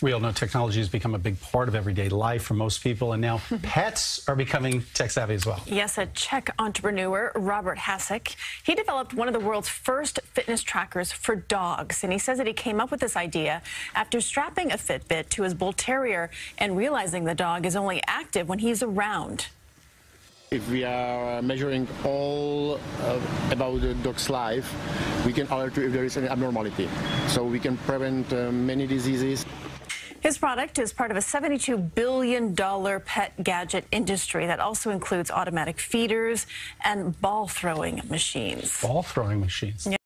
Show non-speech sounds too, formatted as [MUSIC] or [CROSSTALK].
We all know technology has become a big part of everyday life for most people, and now [LAUGHS] pets are becoming tech savvy as well. Yes, a Czech entrepreneur, Robert Hasek, he developed one of the world's first fitness trackers for dogs. And he says that he came up with this idea after strapping a Fitbit to his bull terrier and realizing the dog is only active when he's around. If we are measuring all uh, about the dog's life, we can alert you if there is any abnormality. So we can prevent uh, many diseases. His product is part of a $72 billion pet gadget industry that also includes automatic feeders and ball throwing machines. Ball throwing machines. Yeah.